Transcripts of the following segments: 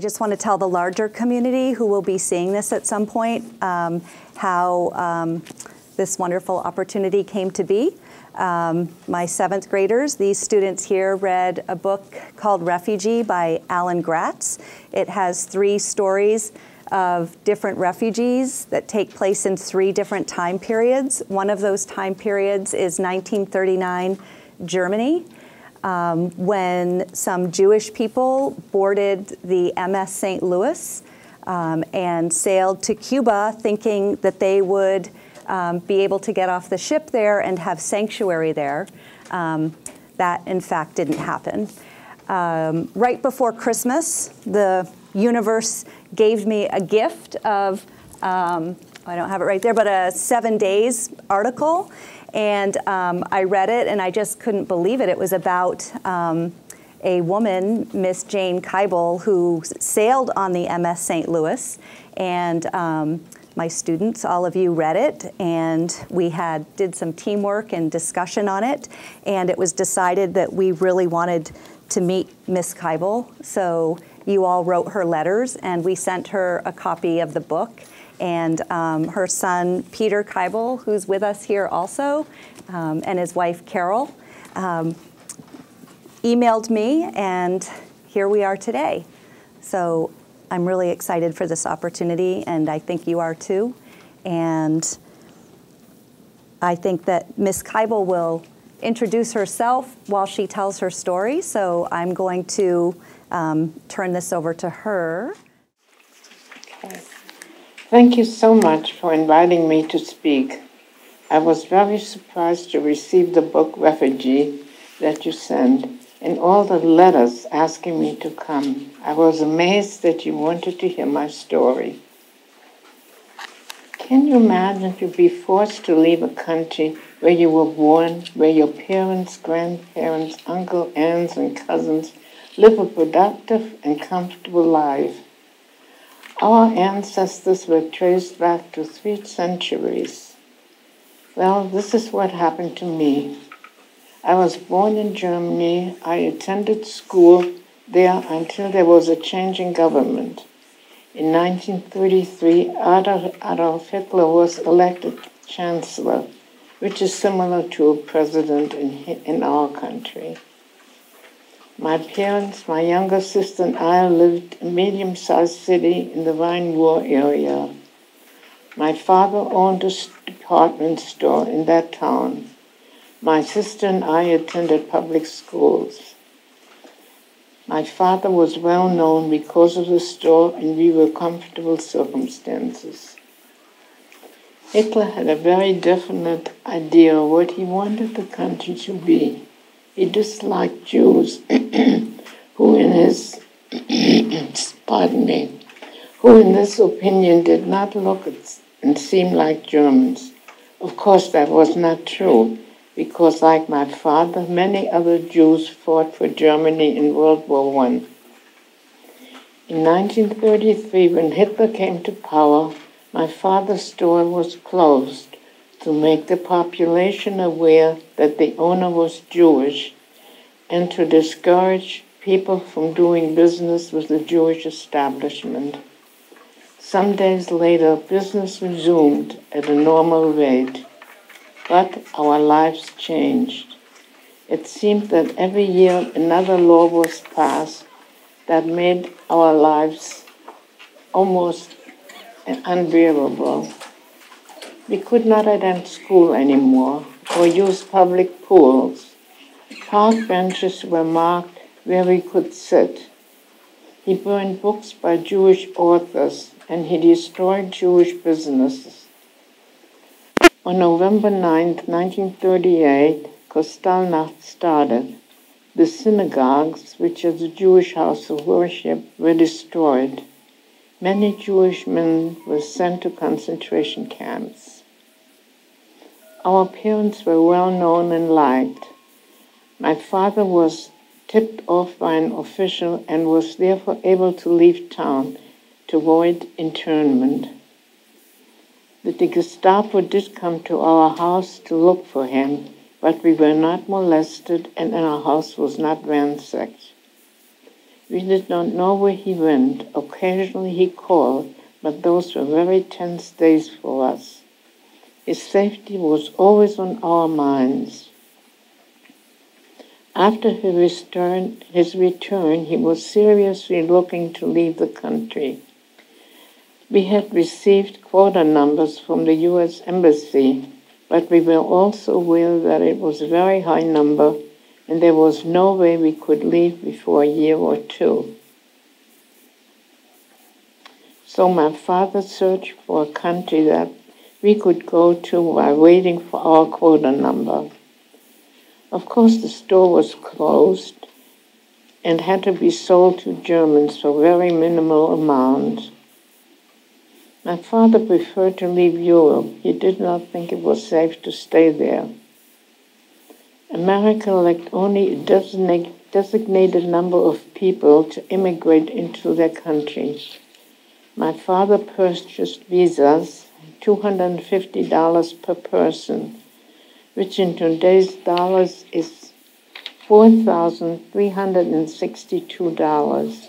I just want to tell the larger community who will be seeing this at some point um, how um, this wonderful opportunity came to be. Um, my seventh graders, these students here read a book called Refugee by Alan Gratz. It has three stories of different refugees that take place in three different time periods. One of those time periods is 1939 Germany, um, when some Jewish people boarded the MS St. Louis um, and sailed to Cuba thinking that they would um, be able to get off the ship there and have sanctuary there. Um, that, in fact, didn't happen. Um, right before Christmas, the universe gave me a gift of, um, I don't have it right there, but a seven days article. And um, I read it and I just couldn't believe it. It was about um, a woman, Miss Jane Keibel, who sailed on the MS St. Louis. And um, my students, all of you read it, and we had did some teamwork and discussion on it. And it was decided that we really wanted to meet Miss Keibel. So you all wrote her letters, and we sent her a copy of the book. And um, her son, Peter Keibel, who's with us here also, um, and his wife, Carol, um, emailed me, and here we are today. So I'm really excited for this opportunity, and I think you are too. And I think that Miss Keibel will introduce herself while she tells her story. So I'm going to um, turn this over to her. Okay. Thank you so much for inviting me to speak. I was very surprised to receive the book Refugee that you sent and all the letters asking me to come. I was amazed that you wanted to hear my story. Can you imagine to be forced to leave a country where you were born, where your parents, grandparents, uncle, aunts, and cousins live a productive and comfortable life. Our ancestors were traced back to three centuries. Well, this is what happened to me. I was born in Germany. I attended school there until there was a change in government. In 1933, Adolf, Hitler was elected chancellor, which is similar to a president in, in our country. My parents, my younger sister, and I lived in a medium sized city in the Rhine-Ruhr area. My father owned a department store in that town. My sister and I attended public schools. My father was well known because of the store, and we were comfortable circumstances. Hitler had a very definite idea of what he wanted the country to be. He disliked Jews who in his pardon me, who in this opinion did not look and seem like Germans. Of course, that was not true, because like my father, many other Jews fought for Germany in World War I. In 1933, when Hitler came to power, my father's store was closed to make the population aware that the owner was Jewish and to discourage people from doing business with the Jewish establishment. Some days later, business resumed at a normal rate, but our lives changed. It seemed that every year another law was passed that made our lives almost unbearable. We could not attend school anymore or use public pools. Park benches were marked where we could sit. He burned books by Jewish authors and he destroyed Jewish businesses. On November 9, 1938, Kristallnacht started. The synagogues, which is a Jewish house of worship, were destroyed. Many Jewish men were sent to concentration camps. Our parents were well known and liked. My father was tipped off by an official and was therefore able to leave town to avoid internment. The Gestapo did come to our house to look for him, but we were not molested and our house was not ransacked. We did not know where he went. Occasionally he called, but those were very tense days for us. His safety was always on our minds. After his return, his return, he was seriously looking to leave the country. We had received quota numbers from the U.S. Embassy, but we were also aware that it was a very high number and there was no way we could leave before a year or two. So my father searched for a country that we could go to while waiting for our quota number. Of course, the store was closed and had to be sold to Germans for very minimal amounts. My father preferred to leave Europe. He did not think it was safe to stay there. America elect only a designated number of people to immigrate into their country. My father purchased visas, $250 per person, which in today's dollars is $4,362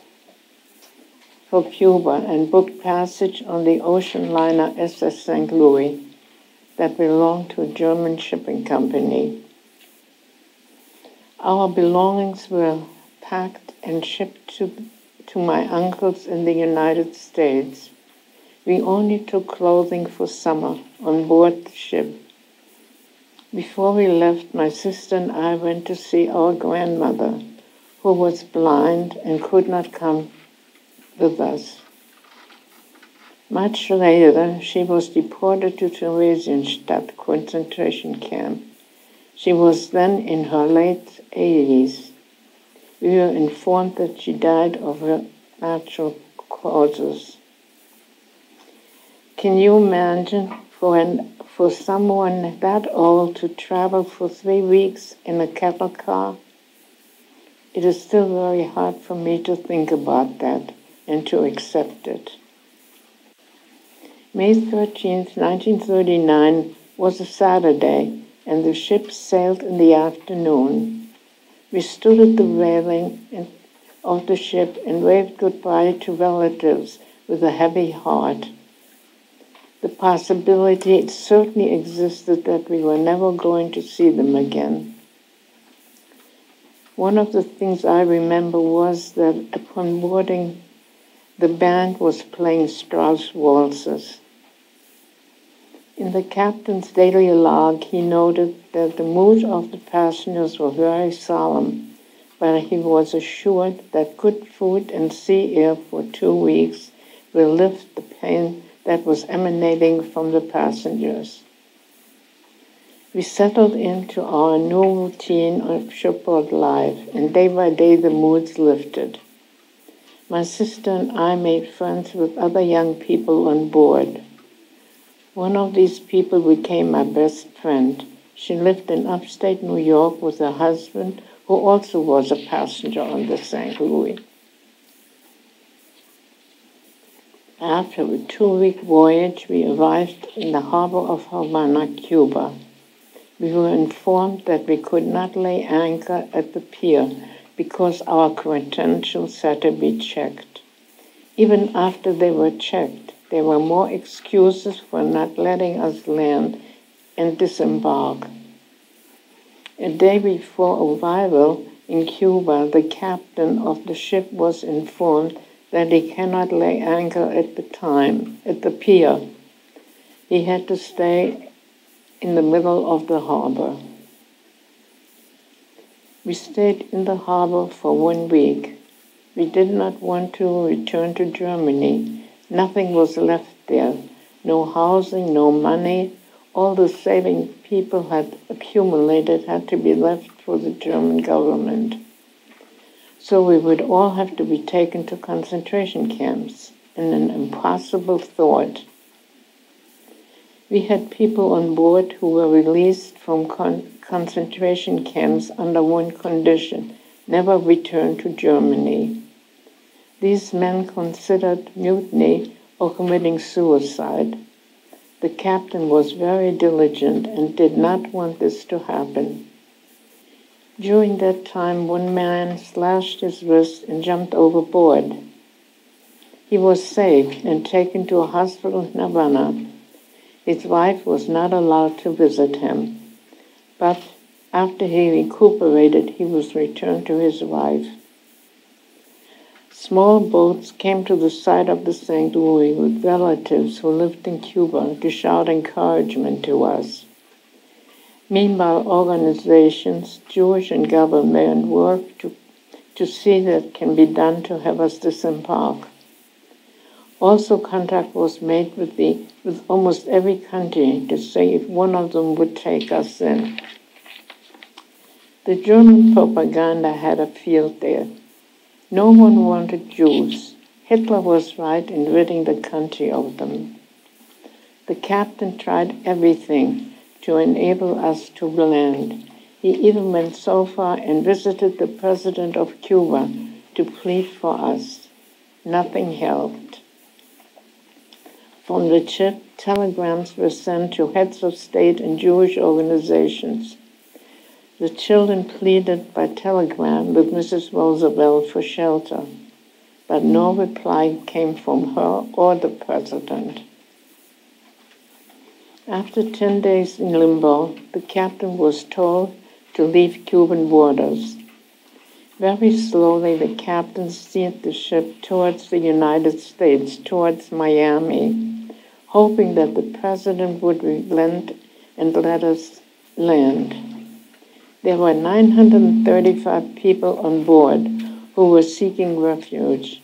for Cuba and booked passage on the ocean liner SS St. Louis that belonged to a German shipping company. Our belongings were packed and shipped to, to my uncles in the United States. We only took clothing for summer on board the ship. Before we left, my sister and I went to see our grandmother, who was blind and could not come with us. Much later, she was deported to Theresienstadt concentration camp. She was then in her late 80s. We were informed that she died of natural causes. Can you imagine for, an, for someone that old to travel for three weeks in a cattle car? It is still very hard for me to think about that and to accept it. May 13, 1939 was a Saturday and the ship sailed in the afternoon. We stood at the railing of the ship and waved goodbye to relatives with a heavy heart. The possibility certainly existed that we were never going to see them hmm. again. One of the things I remember was that upon boarding, the band was playing Strauss waltzes. In the captain's daily log, he noted that the mood of the passengers was very solemn, but he was assured that good food and sea air for two weeks will lift the pain that was emanating from the passengers. We settled into our new routine of shipboard life, and day by day the moods lifted. My sister and I made friends with other young people on board. One of these people became my best friend. She lived in upstate New York with her husband, who also was a passenger on the St. Louis. After a two week voyage, we arrived in the harbor of Havana, Cuba. We were informed that we could not lay anchor at the pier because our credentials had to be checked. Even after they were checked, there were more excuses for not letting us land and disembark. A day before arrival in Cuba, the captain of the ship was informed that he cannot lay anchor at the time at the pier. He had to stay in the middle of the harbor. We stayed in the harbor for one week. We did not want to return to Germany Nothing was left there. No housing, no money. All the saving people had accumulated had to be left for the German government. So we would all have to be taken to concentration camps, and an impossible thought. We had people on board who were released from con- concentration camps under one condition never return to Germany. These men considered mutiny or committing suicide. The captain was very diligent and did not want this to happen. During that time, one man slashed his wrist and jumped overboard. He was saved and taken to a hospital in Havana. His wife was not allowed to visit him, but after he recuperated, he was returned to his wife. Small boats came to the side of the St. Louis with relatives who lived in Cuba to shout encouragement to us. Meanwhile, organizations, Jewish and government, work to, to see that can be done to have us disembark. Also, contact was made with, the, with almost every country to see if one of them would take us in. The German propaganda had a field there. No one wanted Jews. Hitler was right in ridding the country of them. The captain tried everything to enable us to land. He even went so far and visited the president of Cuba to plead for us. Nothing helped. From the ship, telegrams were sent to heads of state and Jewish organizations. The children pleaded by telegram with Mrs. Roosevelt for shelter, but no reply came from her or the president. After 10 days in limbo, the captain was told to leave Cuban waters. Very slowly, the captain steered the ship towards the United States, towards Miami hoping that the president would relent and let us land. There were 935 people on board who were seeking refuge.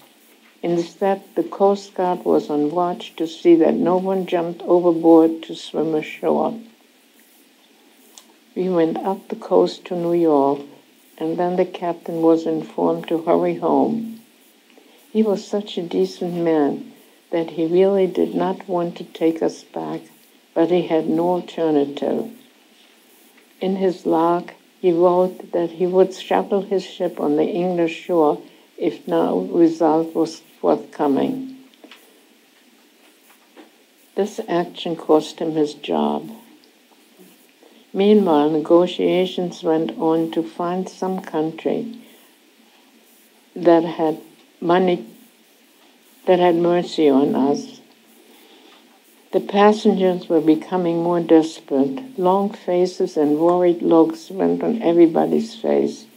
Instead, the Coast Guard was on watch to see that no one jumped overboard to swim ashore. We went up the coast to New York, and then the captain was informed to hurry home. He was such a decent man that he really did not want to take us back, but he had no alternative. In his log, he wrote that he would scuttle his ship on the English shore if no result was forthcoming. This action cost him his job. Meanwhile, negotiations went on to find some country that had money that had mercy on us. The passengers were becoming more desperate. Long faces and worried looks went on everybody's face.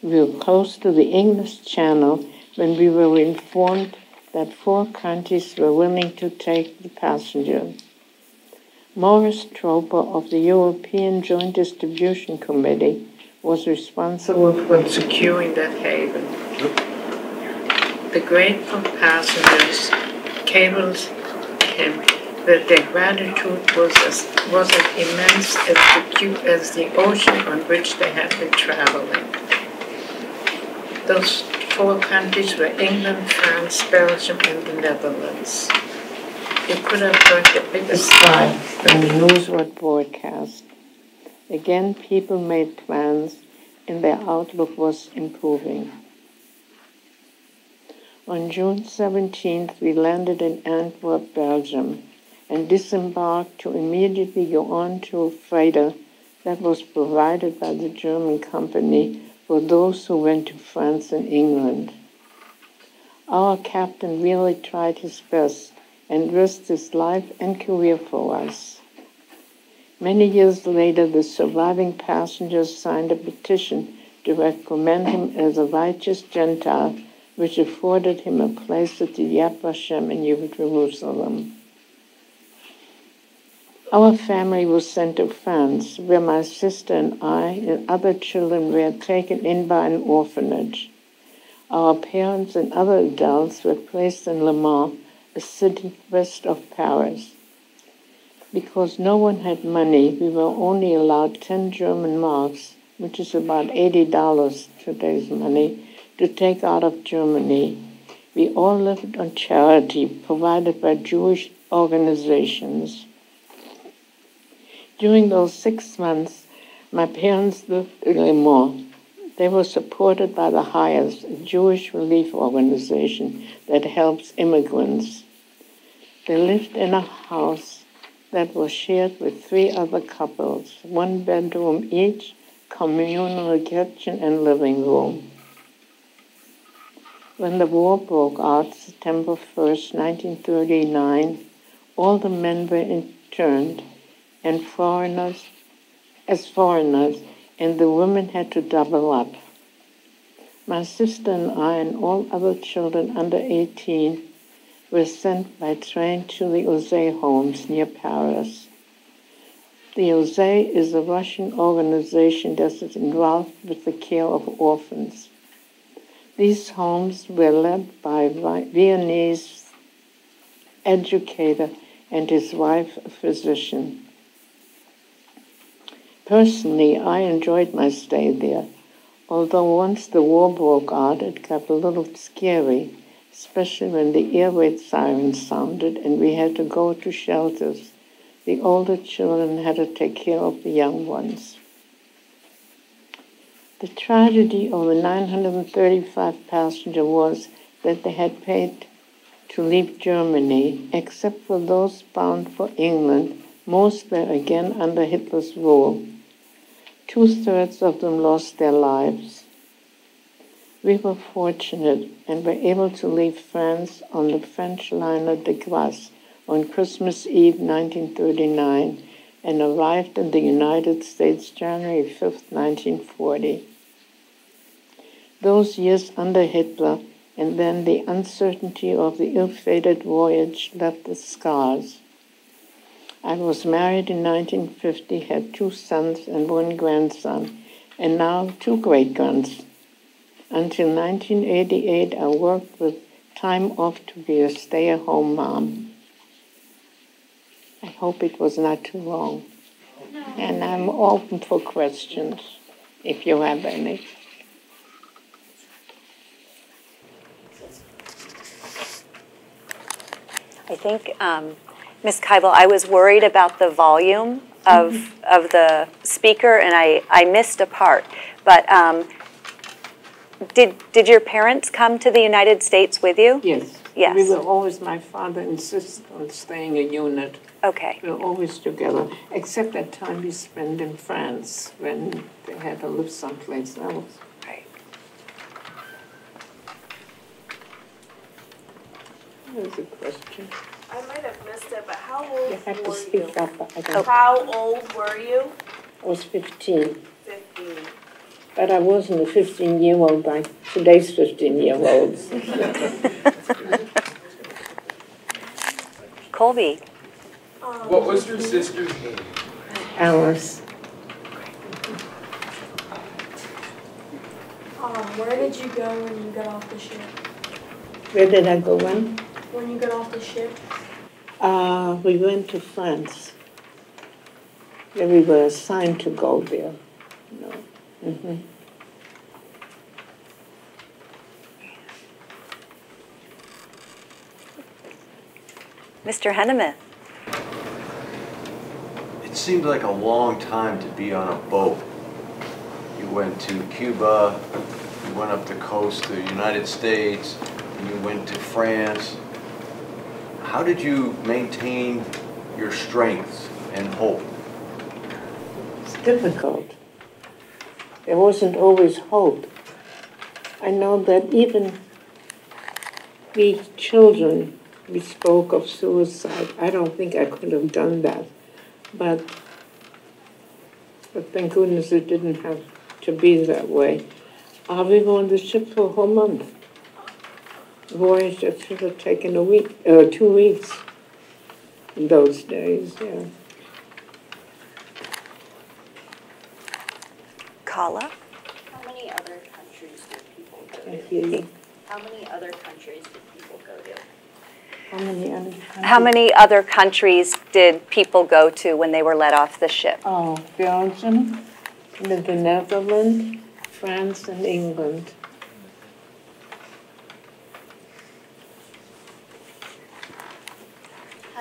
We were close to the English Channel when we were informed that four countries were willing to take the passengers. Morris Troper of the European Joint Distribution Committee was responsible for securing that haven the grateful passengers cabled him that their gratitude was as, was as immense as the, as the ocean on which they had been traveling. Those four countries were England, France, Belgium, and the Netherlands. You could have heard the biggest sigh when the news was broadcast. Again, people made plans, and their outlook was improving. On June 17th, we landed in Antwerp, Belgium, and disembarked to immediately go on to a freighter that was provided by the German company for those who went to France and England. Our captain really tried his best and risked his life and career for us. Many years later, the surviving passengers signed a petition to recommend him as a righteous Gentile which afforded him a place at the Yad Vashem in Jerusalem. Our family was sent to France, where my sister and I and other children were taken in by an orphanage. Our parents and other adults were placed in Le Mans, a city west of Paris. Because no one had money, we were only allowed 10 German marks, which is about $80 today's money, to take out of Germany. We all lived on charity provided by Jewish organizations. During those six months, my parents lived in Le Mans. They were supported by the HIAS, Jewish relief organization that helps immigrants. They lived in a house that was shared with three other couples, one bedroom each, communal kitchen and living room. When the war broke out, September 1st, 1939, all the men were interned and foreigners as foreigners, and the women had to double up. My sister and I and all other children under 18 were sent by train to the OSE homes near Paris. The OSE is a Russian organization that is involved with the care of orphans. These homes were led by Viennese educator and his wife, a physician. Personally, I enjoyed my stay there, although once the war broke out, it got a little scary, especially when the air raid sirens sounded and we had to go to shelters. The older children had to take care of the young ones. The tragedy of the 935 passenger was that they had paid to leave Germany, except for those bound for England, most were again under Hitler's rule. Two thirds of them lost their lives. We were fortunate and were able to leave France on the French liner de Grasse on Christmas Eve 1939 and arrived in the United States January 5, 1940. Those years under Hitler and then the uncertainty of the ill-fated voyage left the scars. I was married in 1950, had two sons and one grandson, and now two great grands. Until 1988, I worked with time off to be a stay at home mom. I hope it was not too long. And I'm open for questions if you have any. I think um, Ms. Keibel, I was worried about the volume of, mm-hmm. of the speaker, and I, I missed a part. But um, did, did your parents come to the United States with you? Yes. Yes. We were always, my father insisted on staying a unit. Okay. We were always together, except that time we spent in France when they had to live someplace else. Right. There's a question. I might have missed it, but how old You have to were speak you? up. I don't, How old were you? I was 15, Fifteen. but I wasn't a 15-year-old like today's 15-year-olds. Colby, Um, What was your sister's name? Alice, Um, where did you go when you got off the ship? where did I go when? When you got off the ship? Uh, we went to France. Yeah, we were assigned to go there. No. hmm Mr. Henneman. It seemed like a long time to be on a boat. You went to Cuba, you went up the coast to the United States, and you went to France. How did you maintain your strength and hope? It's difficult. There wasn't always hope. I know that even we children, we spoke of suicide. I don't think I could have done that. But, but thank goodness it didn't have to be that way. We were on the ship for a whole month. The voyage that should have taken a week, uh, two weeks in those days, yeah. Kala? How many other countries did people go I to? hear you. How many other countries did people go to? How many other How many other countries did people go to when they were let off the ship? Oh, Belgium, the the Netherlands, France, and England.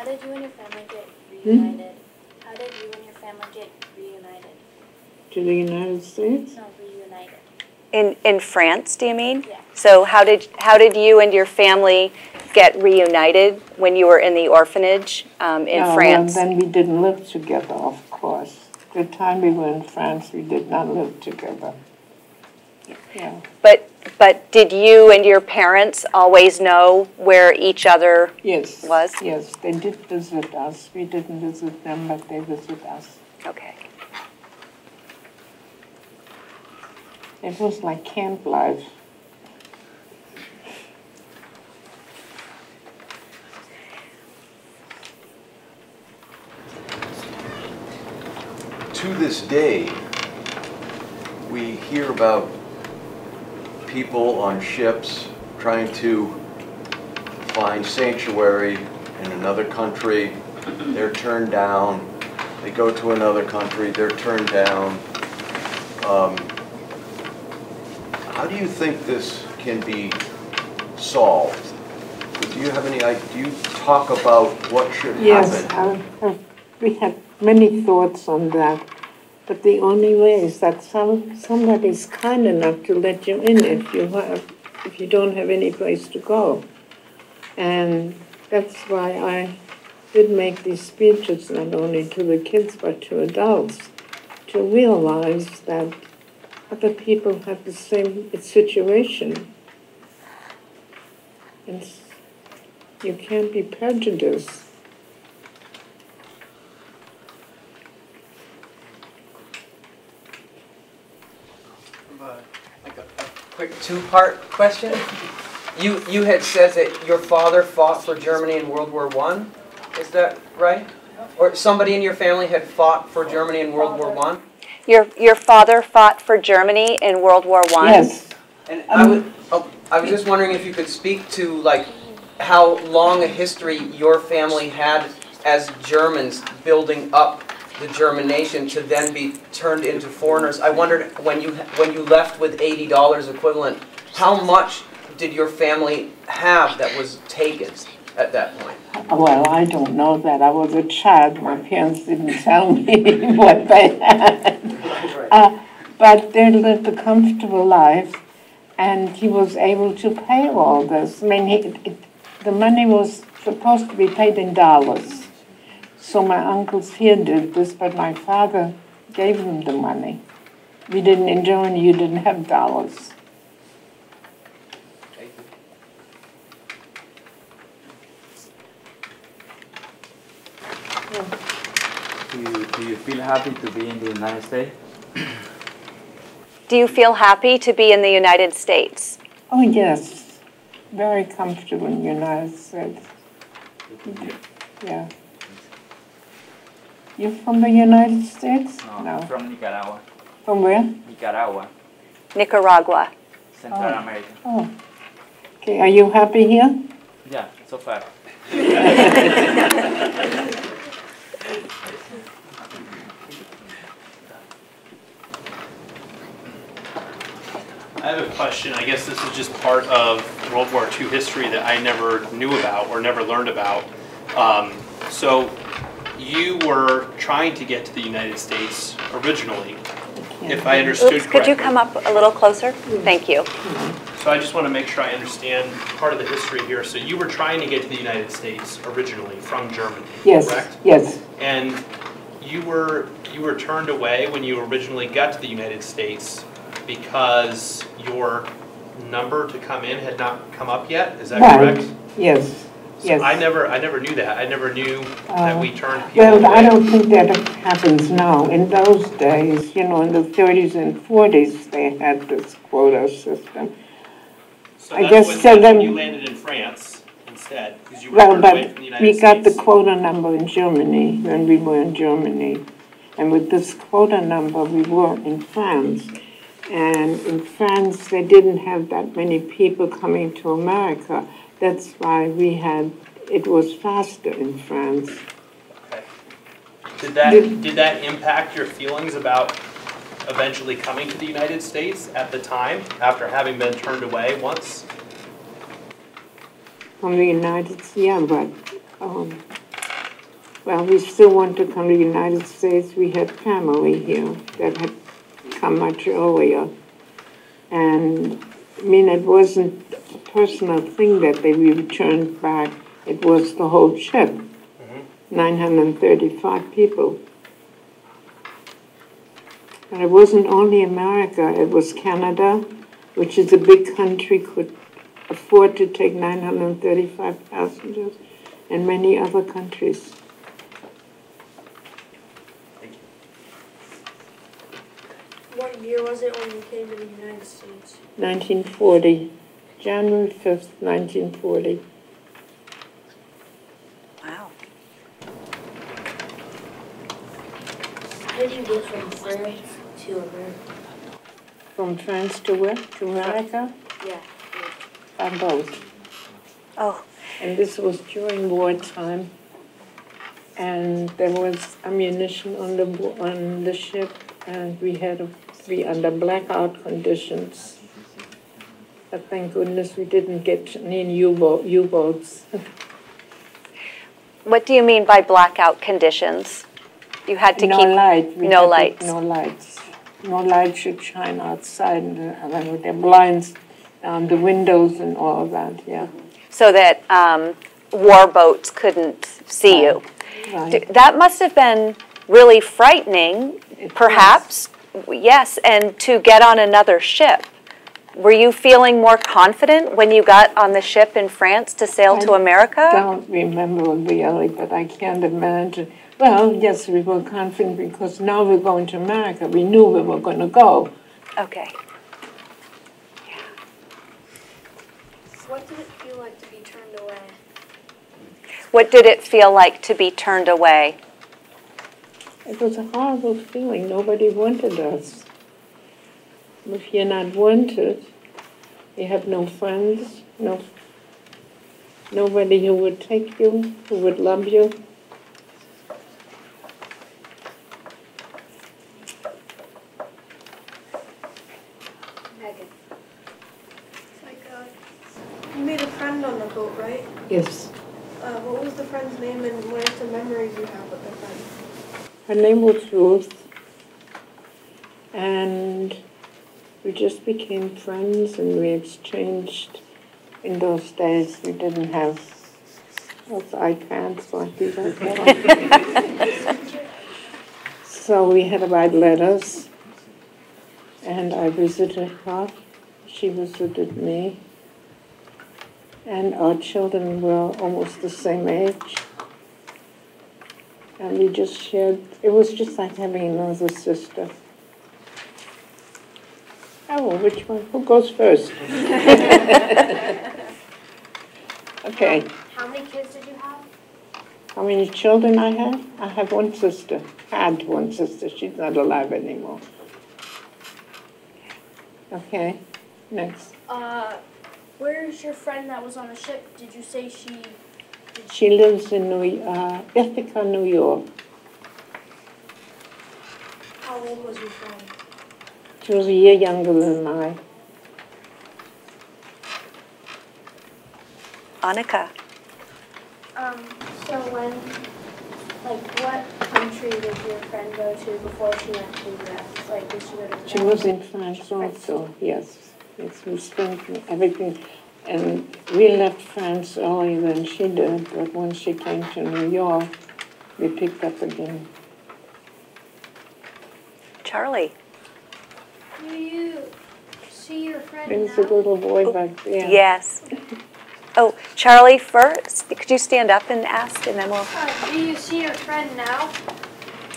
How did you and your family get reunited? How did you and your family get reunited? To the United States? No, reunited. In, in France, do you mean? Yeah. So how did, how did you and your family get reunited when you were in the orphanage um, in No, well, France? Then we didn't live together, of course. the time we were in France, we did not live together. Yeah. But, but did you and your parents always know where each other Yes. Was? Yes, they did visit us. We didn't visit them, but they visit us. Okay. It was like camp life. To this day, we hear about people on ships trying to find sanctuary in another country. They're turned down. They go to another country, they're turned down. Um, How do you think this can be solved? Do you have any, i- do you talk about what should Yes, happen? I- I- we have many thoughts on that. But the only way is that some, somebody's kind enough to let you in if you have, if you don't have any place to go. And that's why I did make these speeches, not only to the kids, but to adults, to realize that other people have the same situation. And you can't be prejudiced. Uh, Like a, a quick two-part question. You, you had said that your father fought for Germany in World War One. Is that right? Or somebody in your family had fought for Germany in World War One? Your, your father fought for Germany in World War One? Yes, And I was, oh, I was just wondering if you could speak to like how long a history your family had as Germans building up the German nation to then be turned into foreigners. I wondered when you when you left with eighty dollars equivalent, how much did your family have that was taken at that point? well, I don't know that. I was a child. My parents didn't tell me what they had. Uh, but they lived a comfortable life, and he was able to pay all this. I mean, he, it, the money was supposed to be paid in dollars. So my uncles here did this, but my father gave them the money. We didn't enjoy Germany, you didn't have dollars. Do you, do you feel happy to be in the United States? Do you feel happy to be in the United States? Oh, yes. Very comfortable in the United States. Yeah. You're from the United States? No, I'm from Nicaragua. From where? Nicaragua, Nicaragua. Central Oh. America. Oh. Okay, are you happy here? Yeah, so far. I have a question. I guess this is just part of World War II history that I never knew about or never learned about. Um, so, you were trying to get to the United States originally, if I understood Oops, correctly. could you come up a little closer? Mm-hmm. Thank you. So I just want to make sure I understand part of the history here. So you were trying to get to the United States originally from Germany, Yes, correct? yes. And you were you were turned away when you originally got to the United States because your number to come in had not come up yet. Is that Right. correct? Yes, So yes. I never I never knew that. I never knew that Uh, we turned people Well, I away. don't think that happens now. In those days, you know, in the 30s and 40s, they had this quota system. So I that's guess when, so that's when then- you landed in France instead because you were Well, turned away but from the United we got the quota number in Germany when we were in Germany. And with this quota number, we were in France. And in France, they didn't have that many people coming to America. That's why we had, it was faster in France. Okay. Did that, Did- did that impact your feelings about eventually coming to the United States at the time, after having been turned away once? From the United, States, yeah, but, um, well, we still want to come to the United States. We had family here that had come much earlier. And, I mean, it wasn't personal thing that they returned back. It was the whole ship, mm-hmm. 935 people. But it wasn't only America, it was Canada, which is a big country, could afford to take 935 passengers, and many other countries. What year was it when you came to the United States? 1940, January 5th, 1940. Wow. How did you get from France to America? From France to where? To America? Yeah. By boat. Oh, And this was during wartime. And there was ammunition on the, on the ship, and we had to be under blackout conditions. But thank goodness we didn't get any U-boat, U-boats. what do you mean by blackout conditions? You had to no keep light. We no lights. No lights. No light should shine outside, and uh, then with their blinds down the windows and all of that, yeah. so that um, war boats couldn't see you. Right. That must have been really frightening, It perhaps. Yes, and to get on another ship. Were you feeling more confident when you got on the ship in France to sail to America? I don't remember really, but I can't imagine. Well, yes, we were confident because now we're going to America. We knew we were going to go. Okay. What did it feel like to be turned away? What did it feel like to be turned away? It was a horrible feeling. Nobody wanted us. If you're not wanted, you have no friends, no nobody who would take you, who would love you. Megan. Like, uh, you made a friend on the boat, right? Yes. Uh, what was the friend's name and what are some memories you have with the friend? Her name was Ruth, and we just became friends and we exchanged. In those days, we didn't have iPads like these. So we had to write letters, and I visited her. She visited me. And our children were almost the same age. And we just shared, it was just like having another sister. Oh, which one? Who goes first? Okay, How many kids did you have? how many children I have? I have one sister, had one sister, she's not alive anymore. Okay, next. Uh, where's your friend that was on the ship? Did you say she? She lives in New, uh, Ithaca, New York. How old was your friend? She was a year younger than I. Annika. Um, so when, like, what country did your friend go to before she went to the US? Like, did she go to She was in France also, yes. Yes, we spent everything, and we left France earlier than she did, but when she came to New York, we picked up again. Charlie. Do you see your friend There's a little boy back there. Yes. Oh, Charlie first. Could you stand up and ask, and then we'll. Uh, do you see your friend now?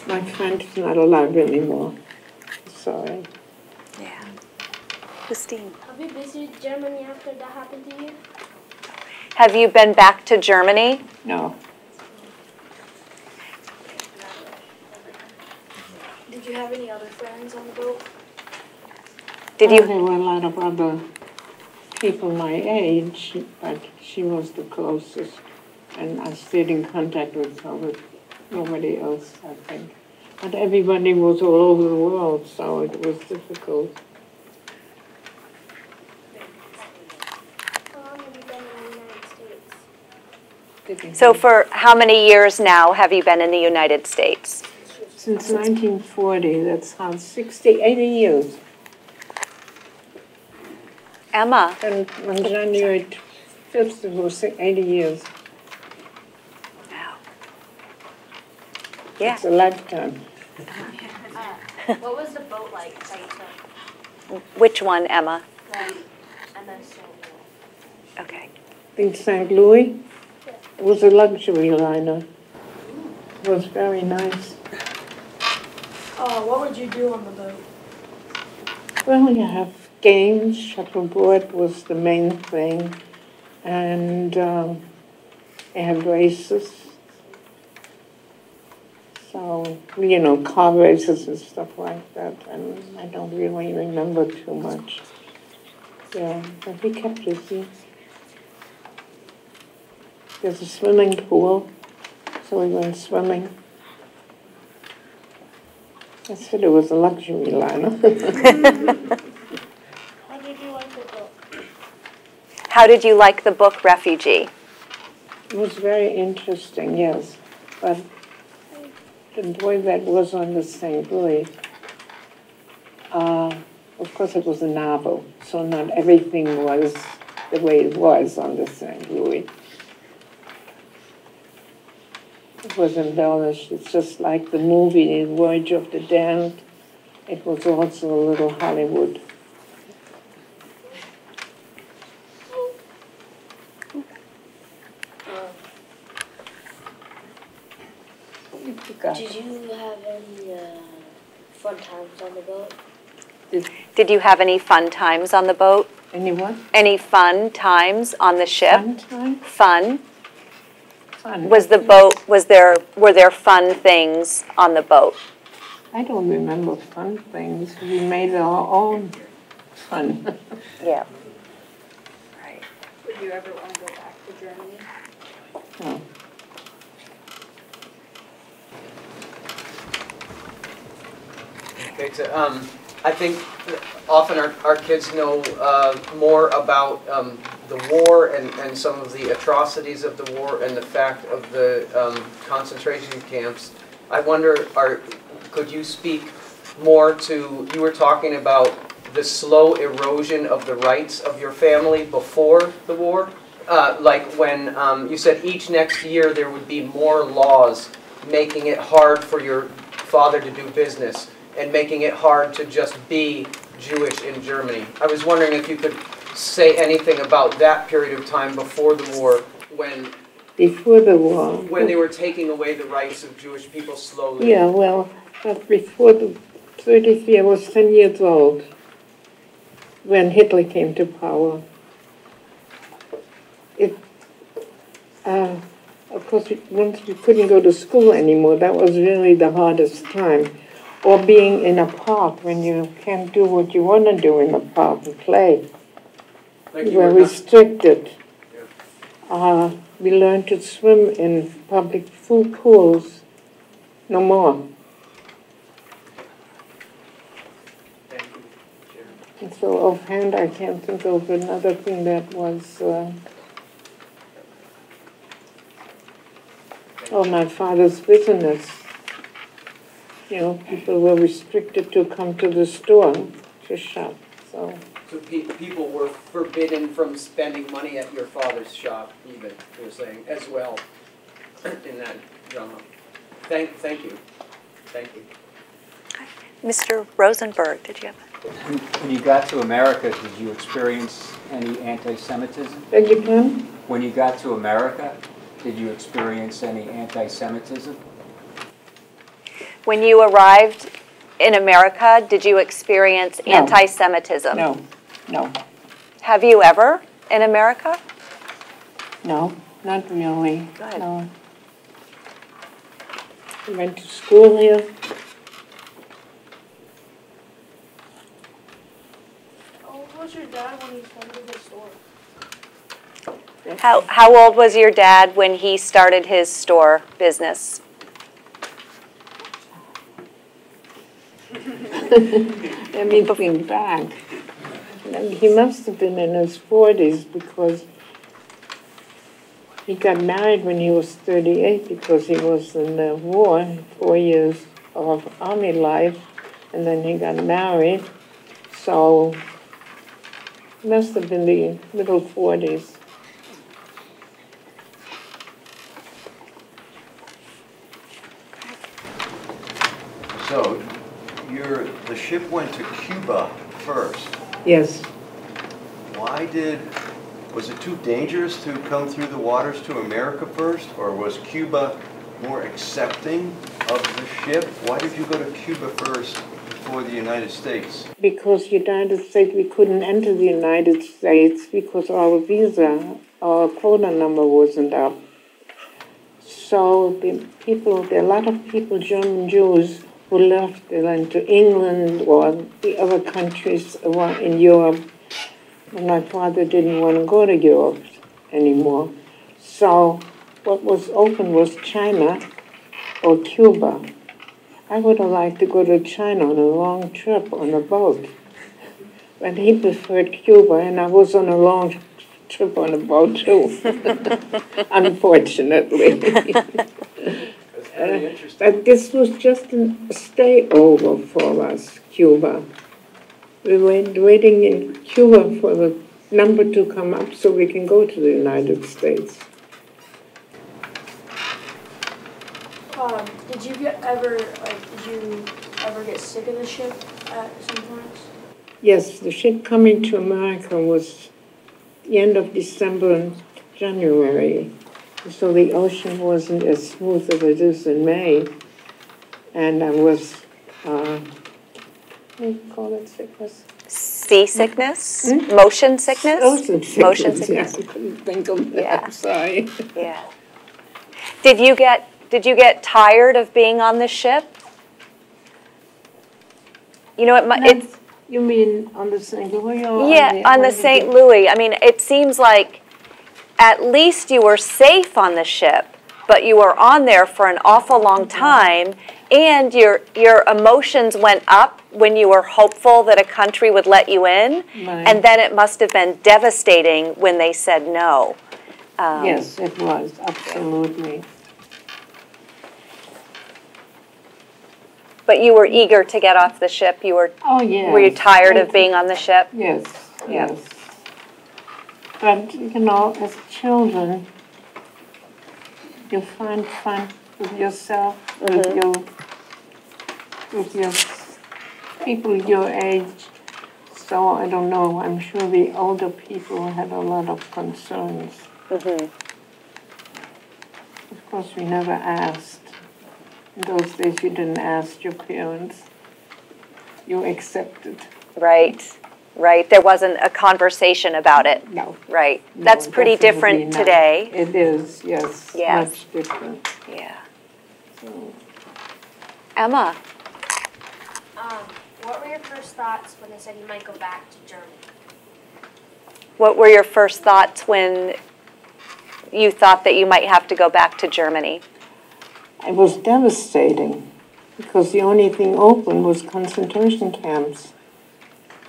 My friend's not alive anymore. Sorry. Yeah. Christine. Have you visited Germany after that happened to you? Have you been back to Germany? No, Did you have any other friends on the boat? Did you? There were a lot of other people my age, but she was the closest. And I stayed in contact with her, with nobody else, I think. But everybody was all over the world, so it was difficult. How long have you been in the United States? So, for how many years now have you been in the United States? Since 1940, that's how, 60, 80 years. Emma. And on January 5th, it was 80 years. Wow. Yeah. It's a lifetime. What was the boat like that you took? Which one, Emma? Right. And then so. Okay. In St. Louis, it was a luxury liner. It was very nice. Oh, what would you do on the boat? Well, you have games, shuffleboard was the main thing, and um, races. So, you know, car races and stuff like that, and I don't really remember too much. Yeah, but we kept busy. There's a swimming pool, so we went swimming. I said it was a luxury liner. How did you like the book? How did you like the book Refugee? It was very interesting, yes. But the boy that was on the St. Louis, uh, of course, it was a novel, so not everything was the way it was on the St. Louis. It was embellished. It's just like the movie, The Voyage of the Damned. It was also a little Hollywood. Did you have any uh, fun times on the boat? Did you have any fun times on the boat? Anyone? Any fun times on the ship? Fun time? Fun? Fun. Was the boat, was there, were there fun things on the boat? I don't remember fun things. We made our own fun. Yeah. Right. Would you ever want to go back to Germany? No. Um, I think often our, our kids know, uh, more about, um, the war and, and some of the atrocities of the war and the fact of the, um, concentration camps. I wonder, are, could you speak more to, you were talking about the slow erosion of the rights of your family before the war? Uh, like when, um, you said each next year there would be more laws making it hard for your father to do business and making it hard to just be Jewish in Germany. I was wondering if you could say anything about that period of time before the war, when, Before the war. when they were taking away the rights of Jewish people slowly. Yeah, well, but before the 30th, I was 10 years old when Hitler came to power. It, uh, of course, once we couldn't go to school anymore, that was really the hardest time. Or being in a park when you can't do what you want to do in a park and play. Like you were restricted. Uh, we learned to swim in public full pools. No more. Thank you, Sharon. And so offhand, I can't think of another thing that was, uh, oh, my father's business. You know, people were restricted to come to the store to shop, so. So pe- people were forbidden from spending money at your father's shop even, you're saying, as well, in that drama. Thank, thank you, thank you. Mr. Rosenberg, did you have? When when you got to America, did you experience any anti-Semitism? Beg your pardon? When you got to America, did you experience any anti-Semitism? When you arrived in America, did you experience No. anti-Semitism? No, no, Have you ever in America? no, not really, Good. no. I went to school here. How old was your dad when he started his store? How, how old was your dad when he started his store business? Let mean, think back. He must have been in his forties because he got married when he was thirty-eight because he was in the war, four years of army life, and then he got married. So must have been the middle forties. So, your, the ship went to Cuba first. Yes. Why did, was it too dangerous to come through the waters to America first? Or was Cuba more accepting of the ship? Why did you go to Cuba first before the United States? Because United States, we couldn't enter the United States because our visa, our quota number wasn't up. So the people, there are a lot of people, German Jews, who left, they went to England or the other countries in Europe. And my father didn't want to go to Europe anymore. So what was open was China or Cuba. I would have liked to go to China on a long trip on a boat. But he preferred Cuba, and I was on a long trip on a boat too, unfortunately. That's very interesting. But this was just a stayover for us, Cuba. We were waiting in Cuba for the number to come up so we can go to the United States. Um, did you get ever like did you ever get sick of the ship at some points? Yes, the ship coming to America was the end of December and January. So the ocean wasn't as smooth as it is in May. And I was, uh, what do you call it, sickness? Seasickness, motion sickness? Ocean sickness. Motion sickness. I couldn't think of that, Yeah. I'm sorry. Yeah. Did you get, did you get tired of being on the ship? You know, it, it's, You mean on the St. Louis or yeah, on the St. Louis. I mean, it seems like at least you were safe on the ship, but you were on there for an awful long time, and your, your emotions went up when you were hopeful that a country would let you in, Right. and then it must have been devastating when they said no. Um, Yes, it was, absolutely. But you were eager to get off the ship. You were, Oh, yes. were you tired of being on the ship? Yes, Yeah. yes. But, you know, as children, you find fun with yourself, with your, with your people your age. So I don't know, I'm sure the older people had a lot of concerns. Mhm. Of course, we never asked. In those days, you didn't ask your parents. You accepted. Right, right. There wasn't a conversation about it. No. Right. No, That's pretty different not. today. It is, yes. Yes. Much different. Yeah. Emma, Um, what were your first thoughts when they said you might go back to Germany? what were your first thoughts when you thought that you might have to go back to Germany? It was devastating because the only thing open was concentration camps.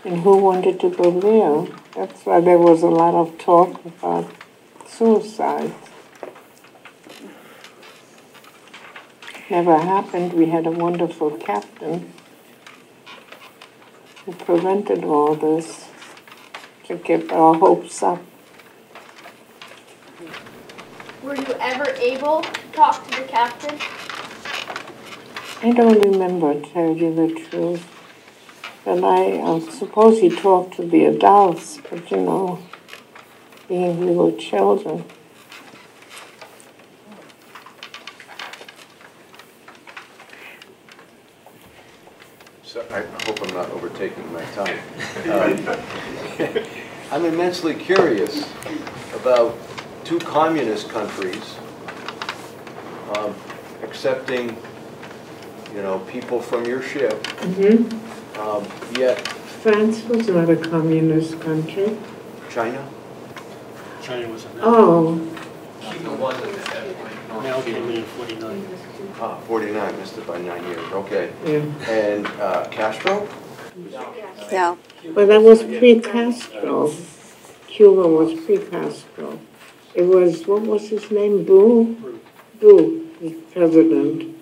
And who wanted to go there? That's why there was a lot of talk about suicide. Never happened. We had a wonderful captain who prevented all this to keep our hopes up. Were you ever able to talk to the captain? I don't remember, to tell you the truth. But I uh, suppose he talked to the adults, but you know, being we were children. So I hope I'm not overtaking my time. Um, I'm immensely curious about two communist countries um, accepting, you know, people from your ship, Mm-hmm. Um, yet France was not a communist country. China? China was in. Oh, Cuba wasn't at that point. Mao came in in 49. Ah, 49, missed it by nine years, okay. yeah. And uh, Castro? No. But that was pre-Castro. Cuba was pre-Castro. It was, what was his name, Boo? Boo, the president.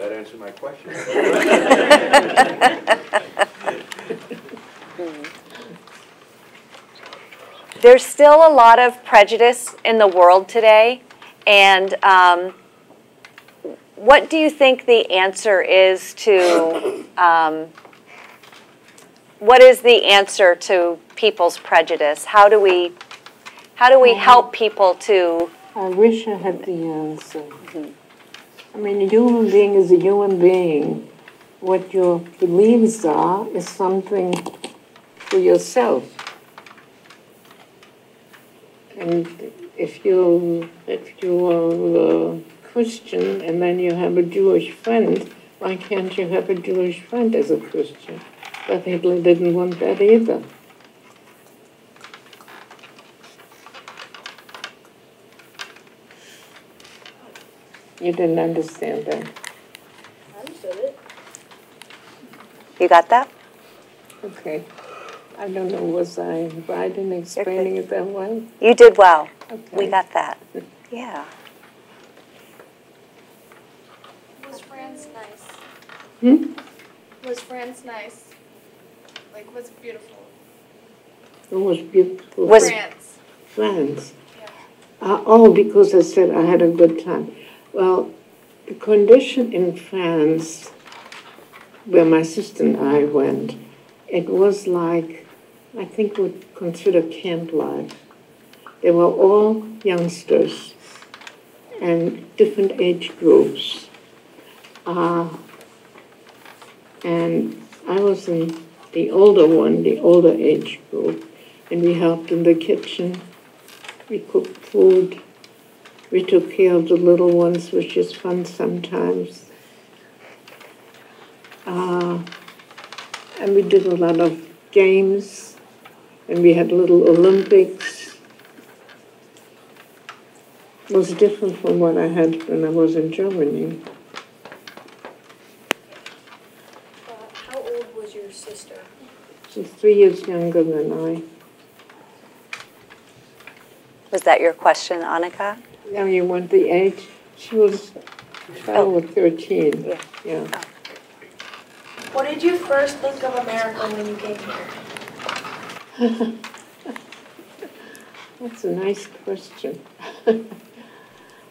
So, so that answered my question. There's still a lot of prejudice in the world today, and um, what do you think the answer is to, um, what is the answer to people's prejudice? How do we, how do we help people to, I wish I had the answer. I mean, a human being is a human being. What your beliefs are is something for yourself. And if you if you are a Christian and then you have a Jewish friend, why can't you have a Jewish friend as a Christian? But Hitler didn't want that either. You didn't understand that. I understood it. you got that? Okay. I don't know, was I right in explaining it that way? You did well. We got that. Yeah. Was France nice? Hmm? Was France nice? Like, was it beautiful? It was beautiful. Was- France. France. Uh, oh, because I said I had a good time. Well, the condition in France, where my sister and I went, it was like, I think we'd consider camp life. They were all youngsters and different age groups. Uh, and I was in the older one, the older age group, and we helped in the kitchen. We cooked food. We took care of the little ones, which is fun sometimes. Uh, and we did a lot of games, and we had little Olympics. It was different from what I had when I was in Germany. Uh, how old was your sister? She's three years younger than I. Was that your question, Annika? Now you want the age? She was 12 or 13. Yeah. Yeah. What did you first think of America when you came here? That's a nice question.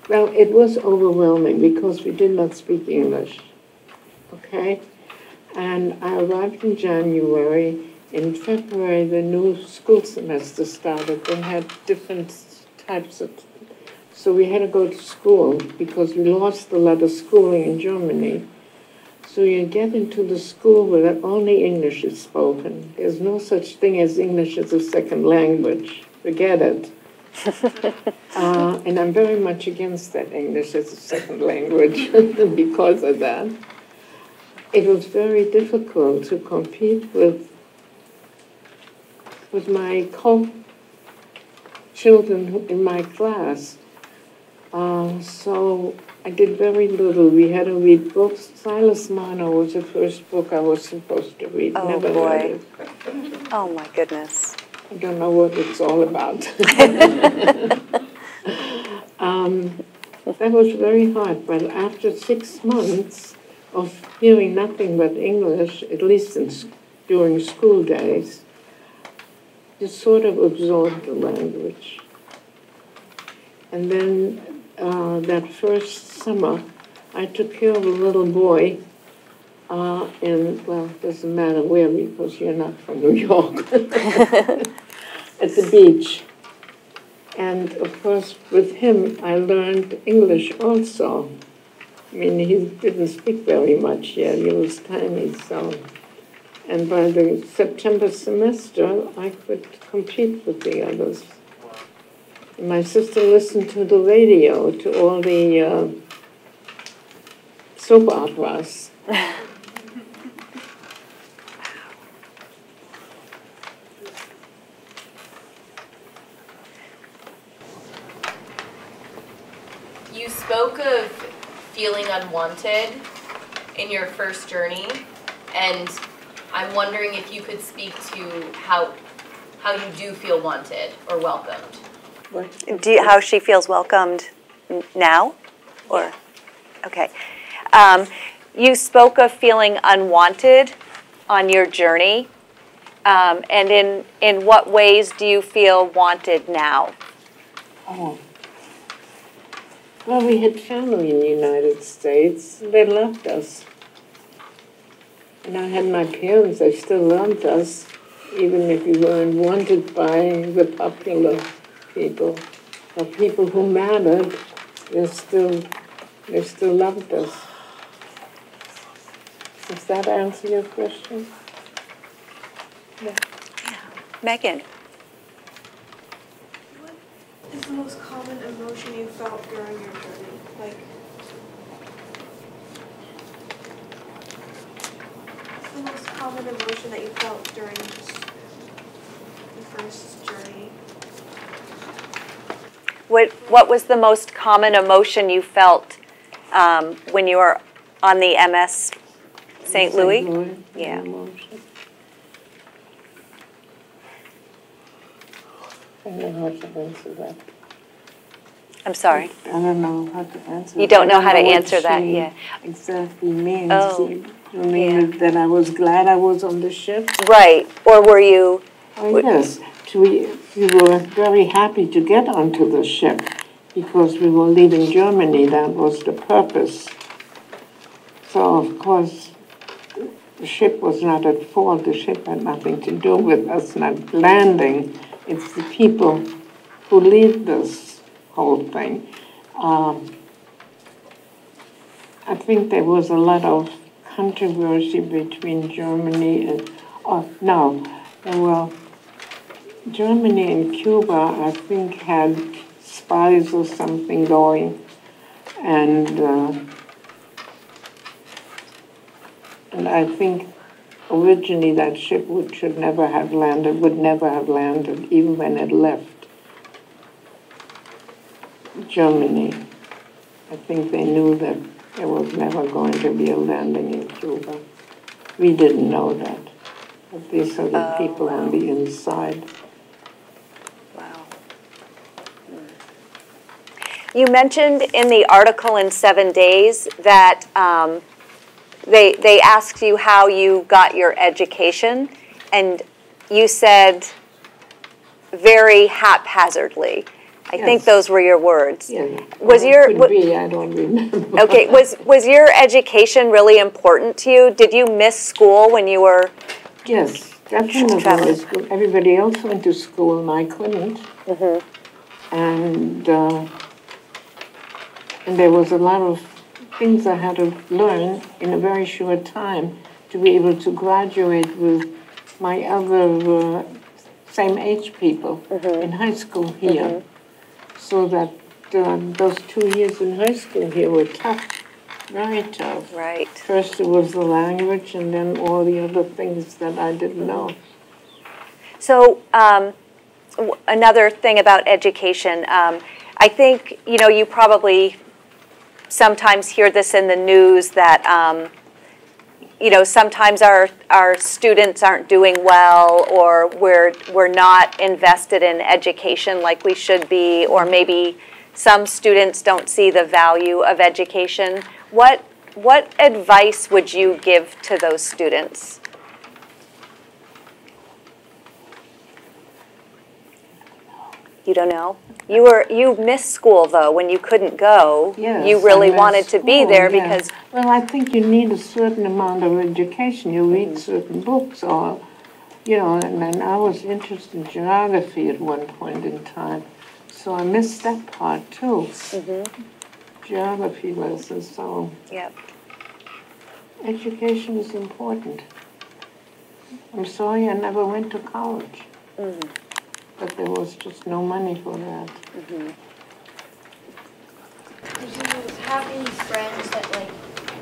well, it was overwhelming because we did not speak English. Okay? And I arrived in January. In February, the new school semester started and had different types of. So we had to go to school because we lost a lot of schooling in Germany. So you get into the school where only English is spoken. There's no such thing as English as a second language. Forget it. uh, and I'm very much against that English as a second language because of that. It was very difficult to compete with with my co children in my class. Uh, so I did very little. We had to read books. Silas Marner was the first book I was supposed to read. Oh, Never boy. Oh, my goodness. I don't know what it's all about. um, that was very hard, but after six months of hearing nothing but English, at least in, during school days, you sort of absorb the language. And then uh, that first summer, I took care of a little boy uh, in, well, it doesn't matter where because you're not from New York, at the beach. And of course, with him, I learned English also. I mean, he didn't speak very much yet, he was tiny, so. And by the September semester, I could compete with the others. My sister listened to the radio, to all the uh, soap operas. You spoke of feeling unwanted in your first journey, and I'm wondering if you could speak to how how you do feel wanted or welcomed. Do you, how she feels welcomed now? Or, okay. Um, you spoke of feeling unwanted on your journey. Um, and in, in what ways do you feel wanted now? Oh. Well, we had family in the United States. They loved us. And I had my parents, they still loved us, even if we weren't wanted by the popular people. The people who mattered, they still, they still loved us. Does that answer your question? Yeah. Megan? What is the most common emotion you felt during your journey? Like, what's the most common emotion that you felt during this, the first journey? What, what was the most common emotion you felt um, when you were on the MS St. Louis? Yeah. emotion. I don't know how to answer that. I'm sorry. I don't know how to answer. You don't know how to answer that, yeah. Exactly means. Oh, You mean that I was glad I was on the ship? Right. Or were you, Oh, yes. We, we were very happy to get onto the ship because we were leaving Germany. That was the purpose. So, of course, the ship was not at fault. The ship had nothing to do with us not landing. It's the people who lead this whole thing. Um, I think there was a lot of controversy between Germany and, oh, no, there were Germany and Cuba, I think, had spies or something going, and uh, and I think originally that ship would should never have landed, would never have landed, even when it left Germany. I think they knew that there was never going to be a landing in Cuba. We didn't know that, but these are the Oh, people on the inside. wow. You mentioned in the article in Seven Days that um, they, they asked you how you got your education, and you said very haphazardly. I think those were your words. Yeah. Was Well, your- Could be, I don't remember. Okay, was, was your education really important to you? Did you miss school when you were, Yes, definitely. Good. Everybody else went to school and I couldn't. And, uh, and there was a lot of things I had to learn in a very short time to be able to graduate with my other uh, same age people in high school here. So that uh, those two years in high school here were tough, very tough. right? First it was the language and then all the other things that I didn't know. So, um, w- another thing about education, um, I think, you know, you probably sometimes hear this in the news that, um, you know, sometimes our, our students aren't doing well, or we're, we're not invested in education like we should be, or maybe some students don't see the value of education. What, what advice would you give to those students? You don't know? You were, you missed school though, when you couldn't go. Yes, You really wanted to be there yeah. because, Well, I think you need a certain amount of education. You read certain books or, you know, and then I was interested in geography at one point in time. So I missed that part too. Mm-hmm. Geography lessons, so yep. education is important. I'm sorry I never went to college. Mm-hmm. But there was just no money for that. Did you have any friends that like,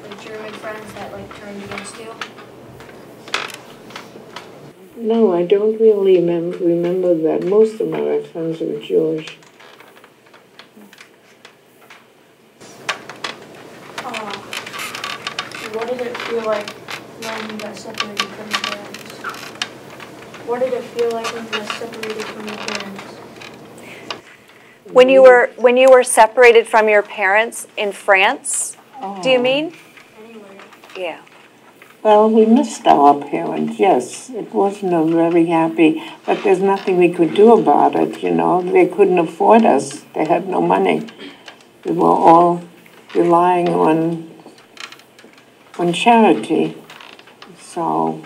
like German friends that like turned against you? No, I don't really remem- remember that. Most of my friends were Jewish. Uh, what did it feel like when you got separated from your parents? What did it feel like when you got separated from your parents? When you were, when you were separated from your parents in France, do you Oh. mean? Yeah. Well, we missed our parents, yes. It wasn't a very happy, but there's nothing we could do about it, you know. They couldn't afford us. They had no money. we were all relying on on charity. So,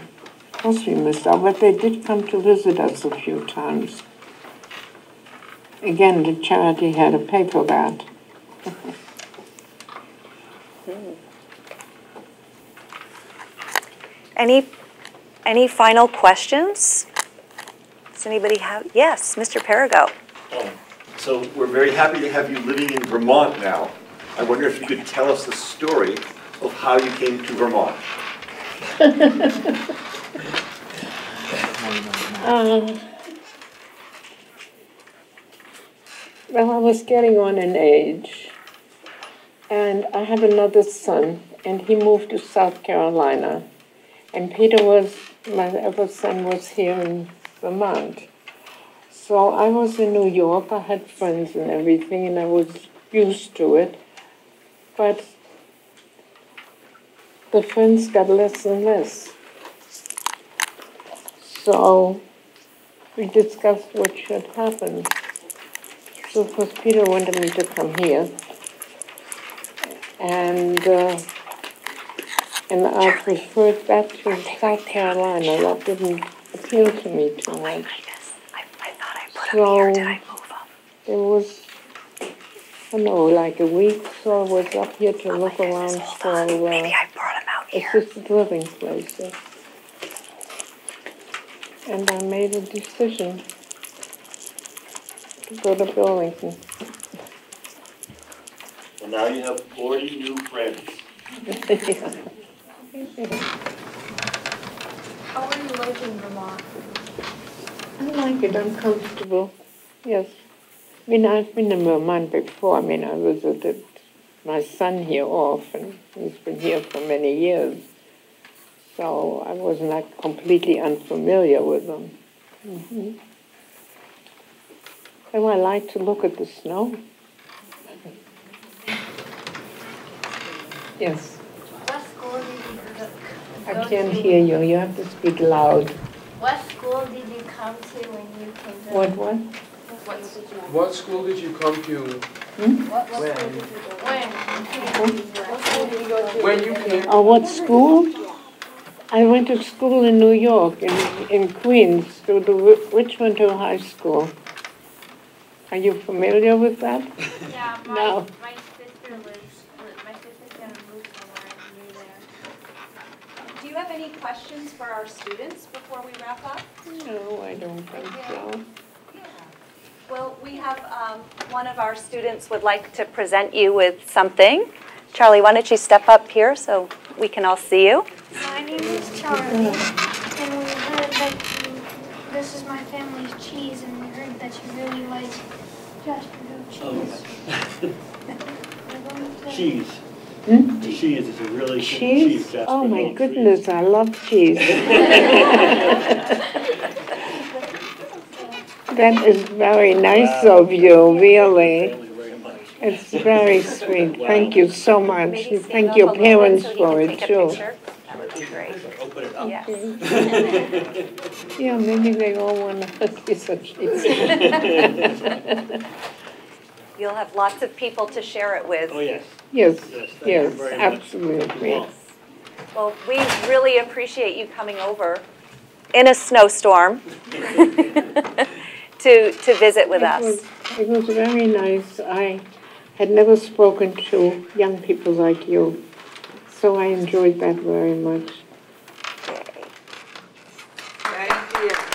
of course, we missed out, but they did come to visit us a few times. Again, the charity had to pay for that. Any, any final questions? Does anybody have, yes, Mr. Perigo? Um, So we're very happy to have you living in Vermont now. I wonder if you could tell us the story of how you came to Vermont. Um, well, I was getting on in age, and I have another son, and he moved to South Carolina, and Peter was my other son was here in Vermont. So I was in New York. I had friends and everything, and I was used to it, but the friends got less and less. So we discussed what should happen. So of course Peter wanted me to come here. And, uh, and I preferred that to South Carolina. That didn't appeal to me too much. I, I thought I put so it was, I don't know, like a week, so I was up here to look around for uh, assisted living places. And I made a decision go to Burlington. So now you have 40 new friends. How are you liking Vermont? I like it, I'm comfortable, yes. I mean, I've been in Vermont before, I mean, I visited my son here often, he's been here for many years. So I was not completely unfamiliar with them. Mhm. So I like to look at the snow. Yes, What school did you go, I can't hear you, you have to speak loud. What school did you come to when you came to? What, what? What school did you What school did you come to hmm? What, what school did you go? When? What school did you go to? when you came? Oh, what school? I went to school in New York, in, in Queens, to the Richmond Hill High School. Are you familiar with that? Yeah, my, No. my sister lives, my sister's gonna move somewhere near there. Do you have any questions for our students before we wrap up? No, I don't think so. Well, we have, um, one of our students would like to present you with something. Charlie, why don't you step up here so we can all see you? My name is Charlie, and we heard that you, this is my family's cheese, and we heard that you really like Jasper Hill cheese. We're going to- Cheese. Hmm? Cheese is a really good Cheese? Jasper Oh, my Mills goodness, I love cheese. That is very nice of you, really. It's very sweet. Thank you so much. Maybe And stand Thank your a little bit parents for it, too. That would be great. Open it up. Yes. Yeah, maybe they all want to see some cheese. You'll have lots of people to share it with. Oh, yes. Yes, Yes, thank you yes, very much. Well, we really appreciate you coming over in a snowstorm to, to visit with It us. was- It was very nice. I had never spoken to young people like you, so I enjoyed that very much. Yeah.